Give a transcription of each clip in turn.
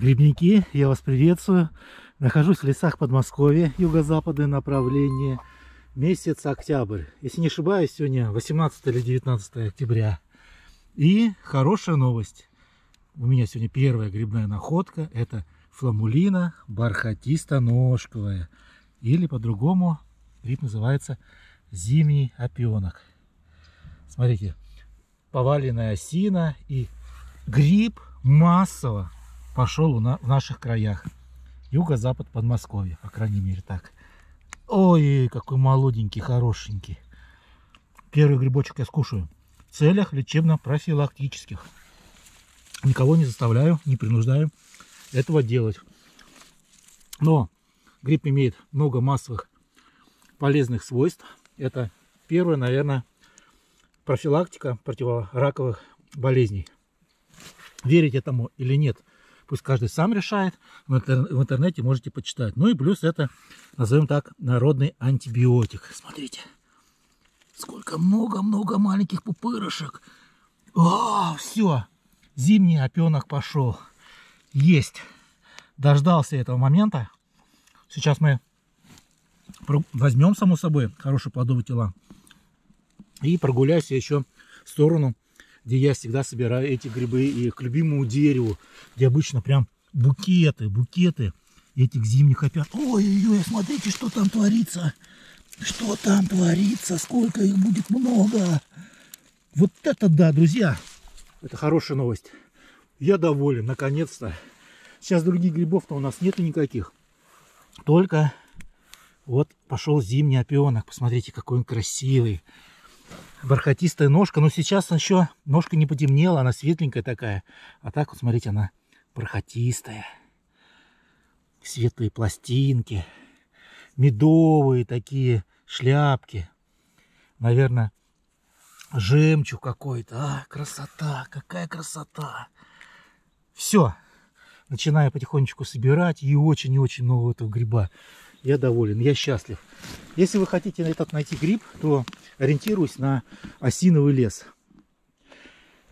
Грибники, я вас приветствую. Нахожусь в лесах Подмосковья, юго-западное направление. Месяц октябрь. Если не ошибаюсь, сегодня 18 или 19 октября. И хорошая новость. У меня сегодня первая грибная находка. Это фламулина бархатисто-ножковая. Или по-другому гриб называется зимний опенок. Смотрите, поваленная осина и гриб массово пошел в наших краях. Юго-запад Подмосковья, по крайней мере так. Ой, какой молоденький, хорошенький. Первый грибочек я скушаю. В целях лечебно-профилактических. Никого не заставляю, не принуждаю этого делать. Но гриб имеет много массовых полезных свойств. Это первое, наверное, профилактика противораковых болезней. Верить этому или нет – Пусть каждый сам решает. В интернете можете почитать. Ну и плюс это, назовем так, народный антибиотик. Смотрите. Сколько много-много маленьких пупырышек. О, все. Зимний опенок пошел. Есть. Дождался этого момента. Сейчас мы возьмем, само собой, хорошие плодовые тела. И прогуляюсь еще в сторону где я всегда собираю эти грибы и к любимому дереву, где обычно прям букеты, букеты этих зимних опят. Ой-ой-ой, смотрите, что там творится. Что там творится, сколько их будет много. Вот это да, друзья. Это хорошая новость. Я доволен, наконец-то. Сейчас других грибов-то у нас нету никаких. Только вот пошел зимний опенок. Посмотрите, какой он красивый бархатистая ножка. Но сейчас еще ножка не потемнела, она светленькая такая. А так вот, смотрите, она бархатистая. Светлые пластинки. Медовые такие шляпки. Наверное, жемчуг какой-то. А, красота, какая красота. Все. Начинаю потихонечку собирать. И очень очень много этого гриба я доволен, я счастлив. Если вы хотите этот найти гриб, то ориентируюсь на осиновый лес.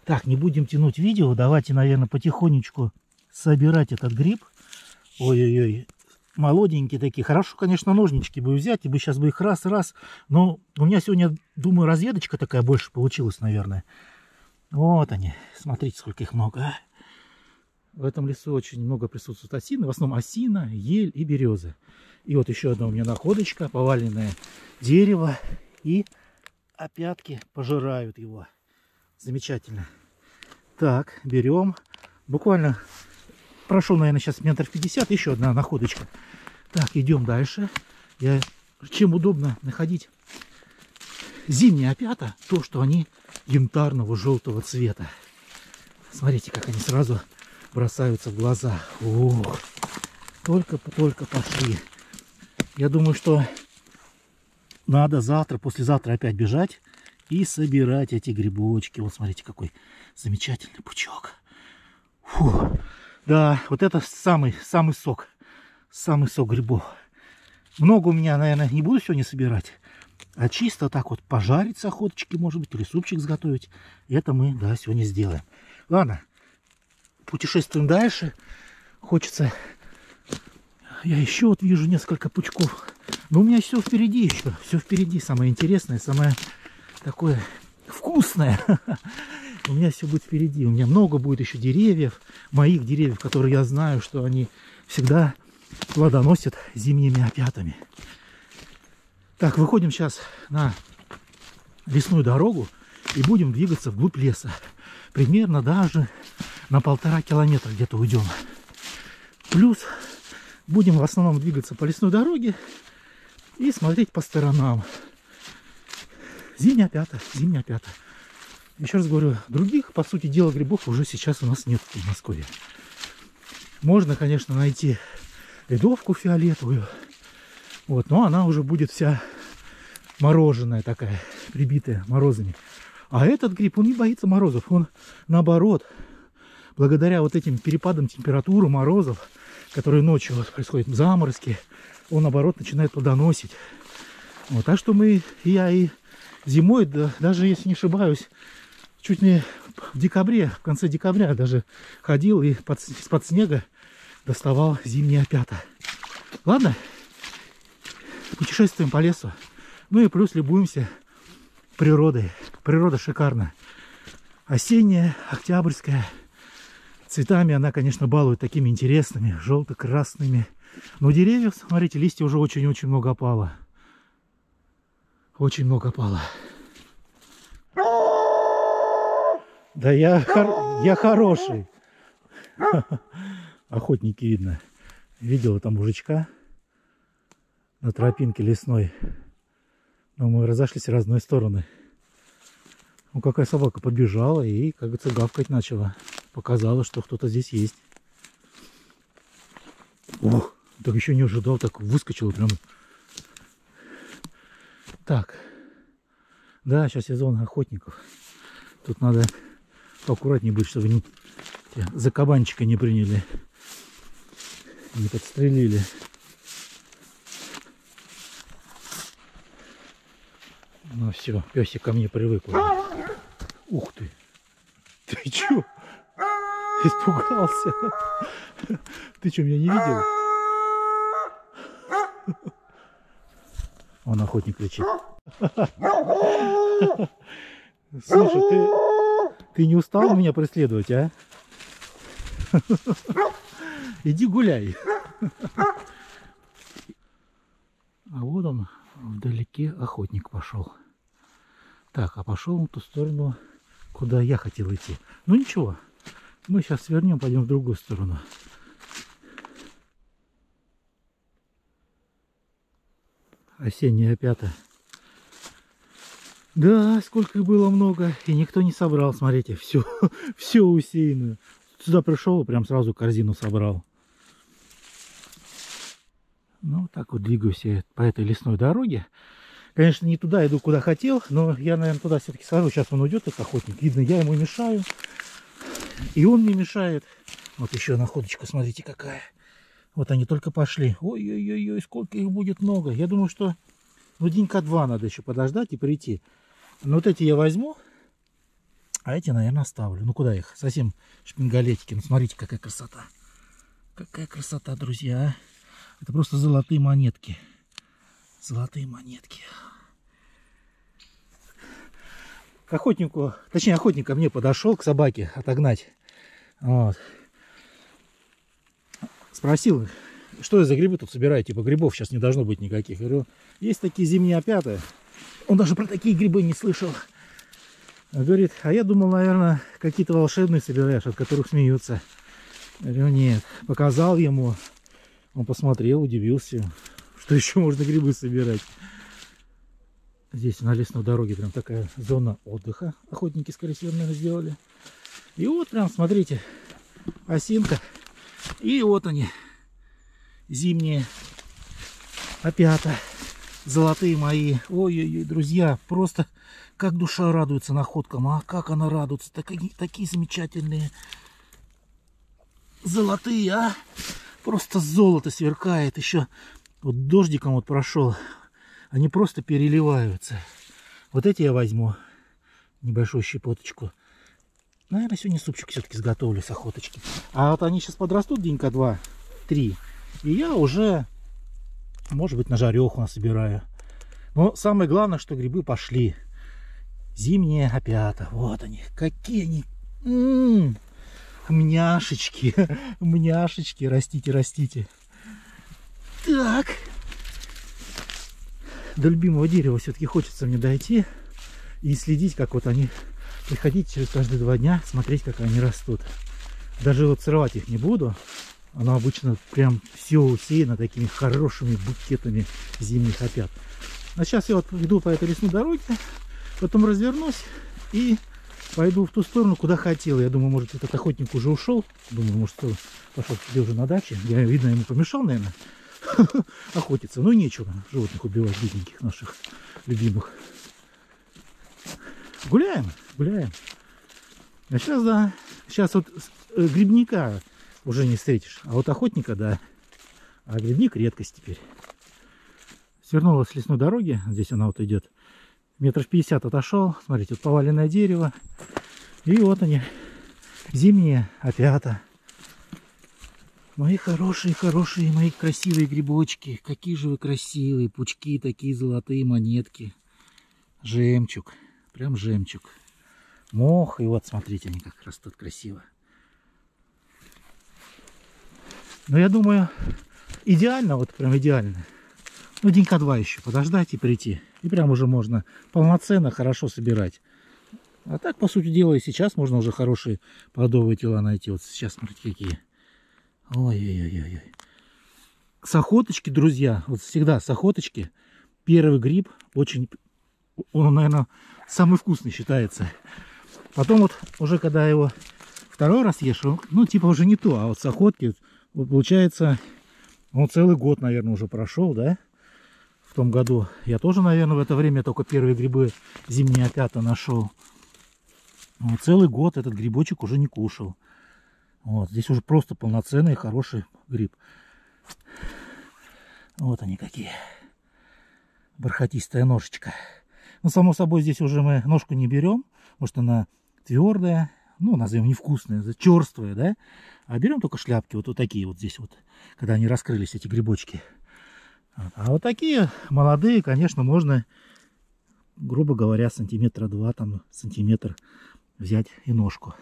Так, не будем тянуть видео, давайте, наверное, потихонечку собирать этот гриб. Ой-ой-ой, молоденькие такие. Хорошо, конечно, ножнички бы взять, и бы сейчас бы их раз-раз. Но у меня сегодня, думаю, разведочка такая больше получилась, наверное. Вот они, смотрите, сколько их много. В этом лесу очень много присутствует осины, в основном осина, ель и березы. И вот еще одна у меня находочка, поваленное дерево. И опятки пожирают его. Замечательно. Так, берем. Буквально прошел, наверное, сейчас метров 50. Еще одна находочка. Так, идем дальше. Я, чем удобно находить зимние опята, то, что они янтарного желтого цвета. Смотрите, как они сразу бросаются в глаза. Ух, только-только пошли. Я думаю, что надо завтра, послезавтра опять бежать и собирать эти грибочки. Вот смотрите, какой замечательный пучок. Фу. Да, вот это самый, самый сок. Самый сок грибов. Много у меня, наверное, не буду сегодня собирать. А чисто так вот пожарить с охоточки, может быть, или супчик сготовить. Это мы, да, сегодня сделаем. Ладно, путешествуем дальше. Хочется я еще вот вижу несколько пучков. Но у меня все впереди еще. Все впереди. Самое интересное, самое такое вкусное. У меня все будет впереди. У меня много будет еще деревьев. Моих деревьев, которые я знаю, что они всегда плодоносят зимними опятами. Так, выходим сейчас на лесную дорогу и будем двигаться вглубь леса. Примерно даже на полтора километра где-то уйдем. Плюс Будем в основном двигаться по лесной дороге и смотреть по сторонам. Зимняя пята, зимняя пята. Еще раз говорю, других, по сути дела, грибов уже сейчас у нас нет в Москве. Можно, конечно, найти ледовку фиолетовую. Вот, но она уже будет вся мороженая такая, прибитая морозами. А этот гриб, он не боится морозов. Он наоборот, благодаря вот этим перепадам температуры, морозов, которые ночью вот происходят заморозки, он, наоборот, начинает плодоносить. Вот, так что мы, я и зимой, да, даже если не ошибаюсь, чуть не в декабре, в конце декабря даже ходил и под, из-под снега доставал зимние опята. Ладно, путешествуем по лесу. Ну и плюс любуемся природой. Природа шикарна. Осенняя, октябрьская. Цветами она, конечно, балует такими интересными, желто-красными. Но деревьев, смотрите, листья уже очень-очень много опало. Очень много опало. Да я, хор... я хороший. Охотники видно. Видела там мужичка на тропинке лесной. Но мы разошлись в разные стороны. Ну, какая собака подбежала и, как говорится, гавкать начала. Показала, что кто-то здесь есть. Ух, так еще не ожидал, так выскочила прям. Так. Да, сейчас сезон охотников. Тут надо поаккуратнее быть, чтобы не, за кабанчика не приняли. Не подстрелили. Ну все, песик ко мне привык уже. Ух ты! Ты чё? Испугался. Ты что, меня не видел? Он охотник кричит. Слушай, ты, ты не устал меня преследовать, а? Иди гуляй. А вот он вдалеке охотник пошел. Так, а пошел в ту сторону, куда я хотел идти. Ну ничего, мы сейчас свернем, пойдем в другую сторону. Осенняя пята. Да, сколько их было много, и никто не собрал, смотрите, все, все усеяно. Сюда пришел, прям сразу корзину собрал. Ну, так вот двигаюсь я по этой лесной дороге. Конечно, не туда иду, куда хотел, но я, наверное, туда все-таки схожу. Сейчас он уйдет, этот охотник. Видно, я ему мешаю. И он мне мешает. Вот еще находочка, смотрите, какая. Вот они только пошли. Ой-ой-ой, сколько их будет много. Я думаю, что ну, денька два надо еще подождать и прийти. Но вот эти я возьму, а эти, наверное, оставлю. Ну, куда их? Совсем шпингалетики. Ну, смотрите, какая красота. Какая красота, друзья. А. Это просто золотые монетки. Золотые монетки. К охотнику, точнее охотник ко мне подошел к собаке отогнать. Вот. Спросил, что за грибы тут собираете? Типа грибов сейчас не должно быть никаких. Я говорю, есть такие зимние опята. Он даже про такие грибы не слышал. Говорит, а я думал, наверное, какие-то волшебные собираешь, от которых смеются. Я говорю, нет. Показал ему. Он посмотрел, удивился что еще можно грибы собирать. Здесь на лесной дороге прям такая зона отдыха. Охотники, скорее всего, наверное, сделали. И вот прям, смотрите, осинка. И вот они, зимние опята. Золотые мои. Ой-ой-ой, друзья, просто как душа радуется находкам. А как она радуется. Такие, такие замечательные золотые, а. Просто золото сверкает. Еще вот дождиком вот прошел, они просто переливаются. Вот эти я возьму, небольшую щепоточку. Наверное, сегодня супчик все-таки сготовлю с охоточки. А вот они сейчас подрастут денька два, три. И я уже, может быть, на жареху насобираю. Но самое главное, что грибы пошли. Зимние опята. Вот они. Какие они. М -м -м. Мняшечки. Мняшечки. Растите, растите. Так. До любимого дерева все-таки хочется мне дойти и следить, как вот они приходить через каждые два дня, смотреть, как они растут. Даже вот срывать их не буду. Оно обычно прям все усеяно такими хорошими букетами зимних опят. А сейчас я вот иду по этой лесной дороге, потом развернусь и пойду в ту сторону, куда хотел. Я думаю, может, этот охотник уже ушел. Думаю, может, пошел себе уже на даче. Я, видно, ему помешал, наверное. охотиться. Ну нечего животных убивать, бедненьких наших любимых. Гуляем, гуляем. А сейчас, да, сейчас вот э, грибника уже не встретишь. А вот охотника, да. А грибник редкость теперь. Свернула с лесной дороги. Здесь она вот идет. Метров 50 отошел. Смотрите, вот поваленное дерево. И вот они. Зимние опята. Мои хорошие, хорошие, мои красивые грибочки. Какие же вы красивые. Пучки такие золотые монетки. Жемчуг. Прям жемчуг. Мох. И вот смотрите, они как растут красиво. Но я думаю, идеально, вот прям идеально. Ну, денька два еще подождать и прийти. И прям уже можно полноценно хорошо собирать. А так, по сути дела, и сейчас можно уже хорошие плодовые тела найти. Вот сейчас смотрите какие. Ой-ой-ой-ой. С охоточки, друзья, вот всегда с охоточки первый гриб очень, он, наверное, самый вкусный считается. Потом вот уже когда его второй раз ешь, ну, типа уже не то, а вот с охотки вот получается, он целый год, наверное, уже прошел, да? В том году. Я тоже, наверное, в это время только первые грибы зимние опята нашел. Вот целый год этот грибочек уже не кушал. Вот, здесь уже просто полноценный хороший гриб. Вот они какие. Бархатистая ножечка. Ну, само собой, здесь уже мы ножку не берем, потому что она твердая, ну, назовем невкусные, черствые, да, а берем только шляпки, вот, вот такие вот здесь вот, когда они раскрылись, эти грибочки. А вот такие молодые, конечно, можно, грубо говоря, сантиметра два, там, сантиметр взять и ножку,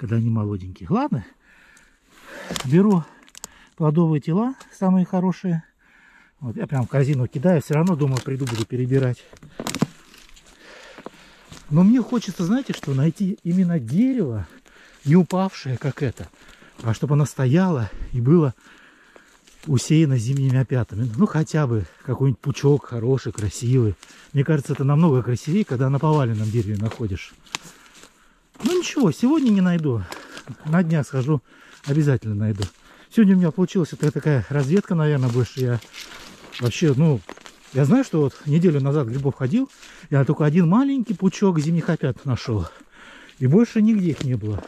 когда они молоденькие. Ладно, беру плодовые тела, самые хорошие. Вот я прям в корзину кидаю, все равно, думаю, приду, буду перебирать. Но мне хочется, знаете, что найти именно дерево, не упавшее, как это, а чтобы оно стояло и было усеяно зимними опятами. Ну, хотя бы какой-нибудь пучок хороший, красивый. Мне кажется, это намного красивее, когда на поваленном дереве находишь. Ну, ничего, сегодня не найду. На дня схожу, обязательно найду. Сегодня у меня получилась это такая разведка, наверное, больше. Я вообще, ну, я знаю, что вот неделю назад грибов ходил, я только один маленький пучок зимних опят нашел. И больше нигде их не было.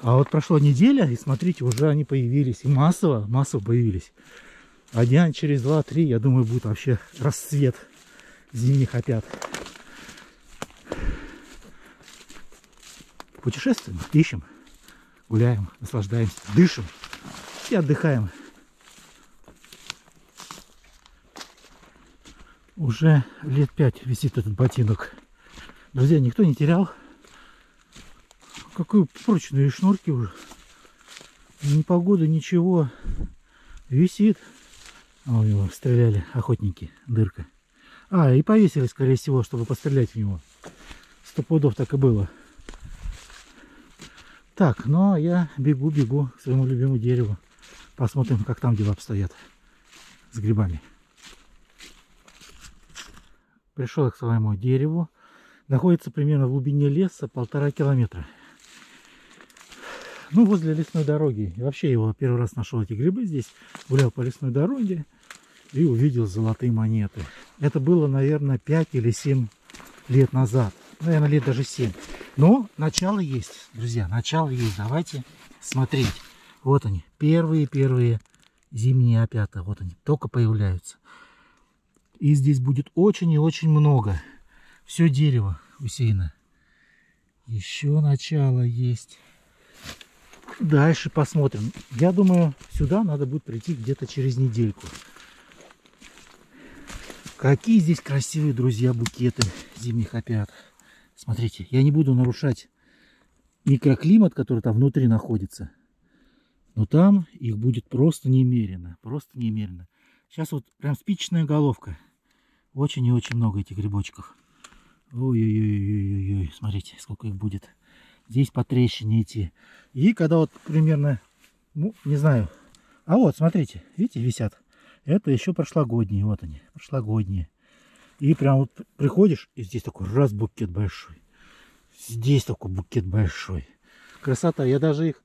А вот прошла неделя, и смотрите, уже они появились. И массово, массово появились. А дня через два-три, я думаю, будет вообще расцвет зимних опят. Путешествуем, ищем, гуляем, наслаждаемся, дышим и отдыхаем. Уже лет пять висит этот ботинок. Друзья, никто не терял. Какие прочные шнурки уже. Ни погода, ничего. Висит. А у него стреляли охотники. Дырка. А, и повесили, скорее всего, чтобы пострелять в него. Сто пудов так и было. Так, ну а я бегу-бегу к своему любимому дереву. Посмотрим, как там дела обстоят с грибами. Пришел к своему дереву. Находится примерно в глубине леса полтора километра. Ну, возле лесной дороги. И вообще его первый раз нашел эти грибы здесь. Гулял по лесной дороге и увидел золотые монеты. Это было, наверное, 5 или 7 лет назад. Наверное, лет даже 7. Но начало есть, друзья, начало есть. Давайте смотреть. Вот они, первые-первые зимние опята. Вот они, только появляются. И здесь будет очень и очень много. Все дерево усеяно. Еще начало есть. Дальше посмотрим. Я думаю, сюда надо будет прийти где-то через недельку. Какие здесь красивые, друзья, букеты зимних опят. Смотрите, я не буду нарушать микроклимат, который там внутри находится. Но там их будет просто немерено. Просто немерено. Сейчас вот прям спичечная головка. Очень и очень много этих грибочков. Ой-ой-ой-ой-ой, смотрите, сколько их будет. Здесь по трещине идти. И когда вот примерно, ну, не знаю. А вот, смотрите, видите, висят. Это еще прошлогодние, вот они, прошлогодние. И прям вот приходишь, и здесь такой раз букет большой. Здесь такой букет большой. Красота, я даже их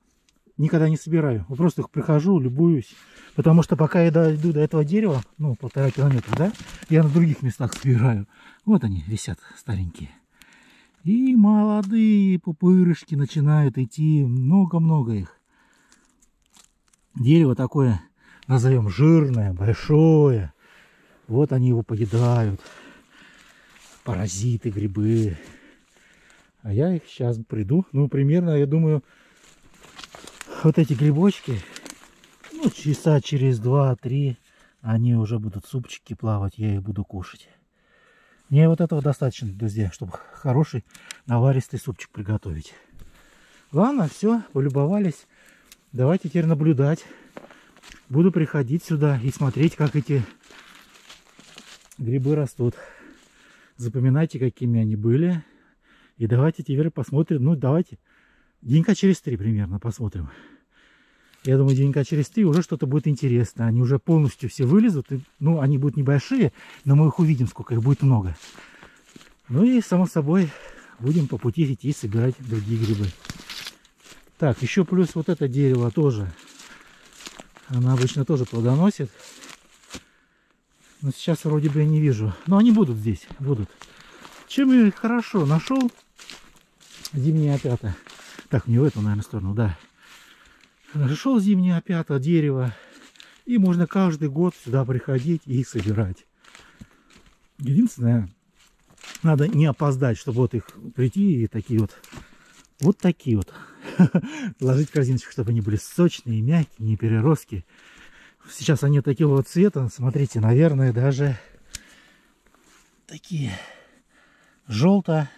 никогда не собираю. Я просто их прихожу, любуюсь. Потому что пока я дойду до этого дерева, ну, полтора километра, да, я на других местах собираю. Вот они висят, старенькие. И молодые пупырышки начинают идти, много-много их. Дерево такое, назовем, жирное, большое. Вот они его поедают. Паразиты, грибы. А я их сейчас приду. Ну, примерно, я думаю, вот эти грибочки, ну, часа через два-три, они уже будут супчики плавать, я их буду кушать. Мне вот этого достаточно, друзья, чтобы хороший наваристый супчик приготовить. Ладно, все, полюбовались. Давайте теперь наблюдать. Буду приходить сюда и смотреть, как эти грибы растут. Запоминайте, какими они были. И давайте теперь посмотрим. Ну, давайте денька через три примерно посмотрим. Я думаю, денька через три уже что-то будет интересно. Они уже полностью все вылезут. И, ну, они будут небольшие, но мы их увидим, сколько их будет много. Ну и, само собой, будем по пути идти собирать другие грибы. Так, еще плюс вот это дерево тоже. Она обычно тоже плодоносит. Но сейчас вроде бы я не вижу. Но они будут здесь, будут. Чем я хорошо нашел зимние опята. Так, не в эту, наверное, сторону, да. Нашел зимнее опята, дерево. И можно каждый год сюда приходить и собирать. Единственное, надо не опоздать, чтобы вот их прийти и такие вот, вот такие вот, ложить в корзиночку, чтобы они были сочные, мягкие, не переростки. Сейчас они такого цвета, смотрите, наверное, даже такие желто,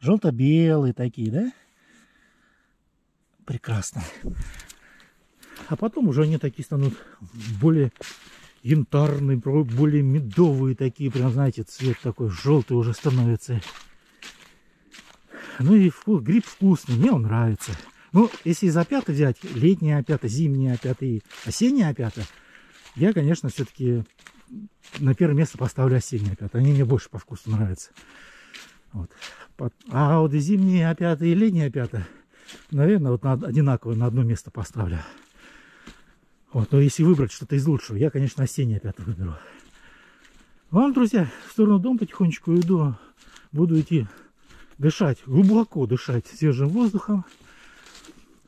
желто-белые такие, да? Прекрасно. А потом уже они такие станут более янтарные, более медовые такие, прям, знаете, цвет такой желтый уже становится. Ну и гриб вкусный, мне он нравится. Ну, если из опята взять, летние опята, зимние опята и осенние опята, я, конечно, все-таки на первое место поставлю осенние опята. Они мне больше по вкусу нравятся. Вот. А вот и зимние опята и летние опята, наверное, вот на, одинаково на одно место поставлю. Вот, но если выбрать что-то из лучшего, я, конечно, осенние опята выберу. Вам, друзья, в сторону дома потихонечку иду. Буду идти дышать, глубоко дышать свежим воздухом,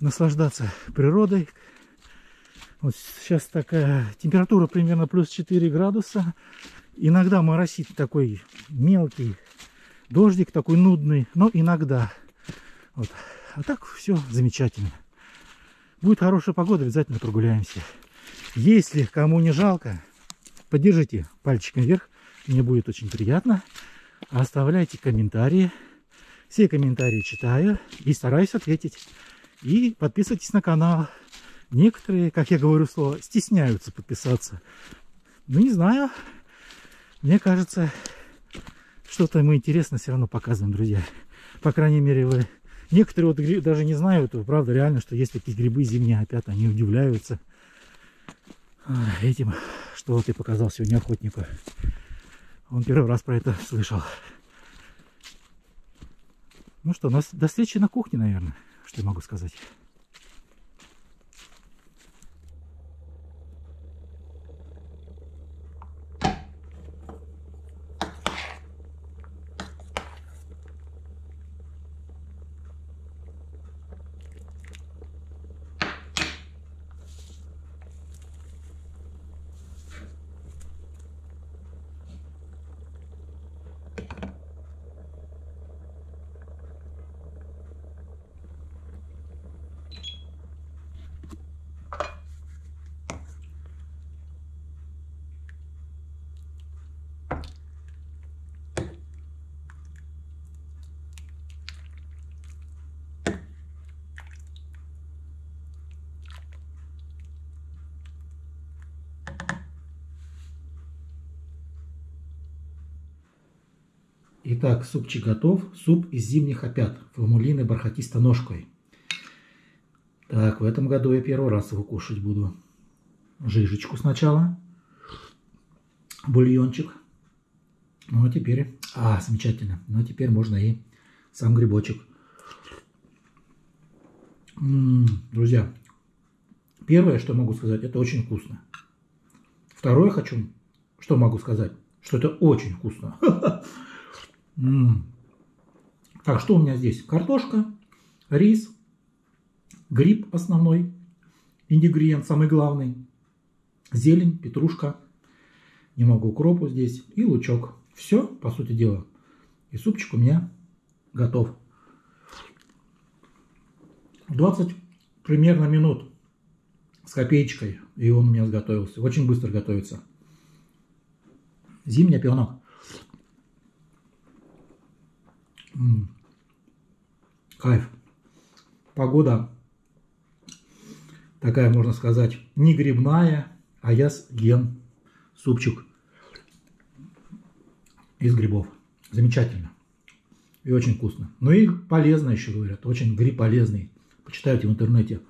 наслаждаться природой. Вот сейчас такая температура примерно плюс 4 градуса. Иногда моросит такой мелкий дождик, такой нудный, но иногда. Вот. А так все замечательно. Будет хорошая погода, обязательно прогуляемся. Если кому не жалко, поддержите пальчиком вверх, мне будет очень приятно. Оставляйте комментарии. Все комментарии читаю и стараюсь ответить. И подписывайтесь на канал. Некоторые, как я говорю слово, стесняются подписаться. Ну, не знаю. Мне кажется, что-то мы интересно все равно показываем, друзья. По крайней мере, вы... Некоторые вот даже не знают, правда, реально, что есть такие грибы зимние опять, они удивляются этим, что ты показал сегодня охотнику. Он первый раз про это слышал. Ну что, до встречи на кухне, наверное, что я могу сказать. Итак, супчик готов. Суп из зимних опят, формулиной бархатисто-ножкой. Так, в этом году я первый раз его кушать буду. Жижечку сначала. Бульончик. Ну, а теперь... А, замечательно. Ну, а теперь можно и сам грибочек. М -м, друзья, первое, что могу сказать, это очень вкусно. Второе хочу, что могу сказать, что это очень вкусно. Так, что у меня здесь? Картошка, рис, гриб основной ингредиент самый главный. Зелень, петрушка, немного укропу здесь и лучок. Все, по сути дела. И супчик у меня готов. 20 примерно минут с копеечкой, и он у меня сготовился. Очень быстро готовится. Зимний опионок. Кайф. Погода такая, можно сказать, не грибная, а яс ген супчик из грибов. Замечательно. И очень вкусно. Ну и полезно еще говорят. Очень гриб полезный. Почитайте в интернете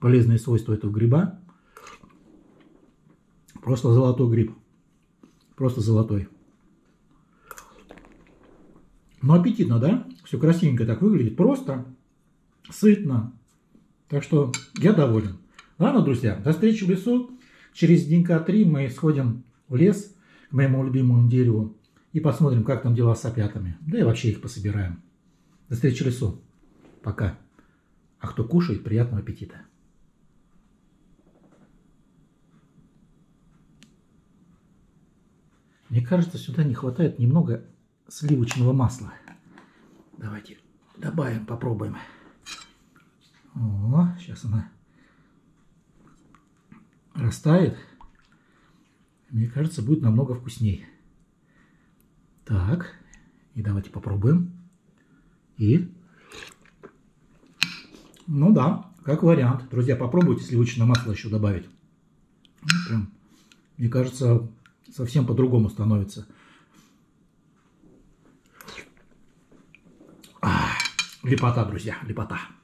полезные свойства этого гриба. Просто золотой гриб. Просто золотой. Ну, аппетитно, да? Все красивенько так выглядит. Просто, сытно. Так что я доволен. Ладно, друзья, до встречи в лесу. Через денька три мы сходим в лес к моему любимому дереву и посмотрим, как там дела с опятами. Да и вообще их пособираем. До встречи в лесу. Пока. А кто кушает, приятного аппетита. Мне кажется, сюда не хватает немного сливочного масла. Давайте добавим, попробуем. О, сейчас она растает. Мне кажется, будет намного вкуснее. Так, и давайте попробуем. И, ну да, как вариант. Друзья, попробуйте сливочное масло еще добавить. Ну, прям, мне кажется, совсем по-другому становится. dipatah terus ya, dipatah.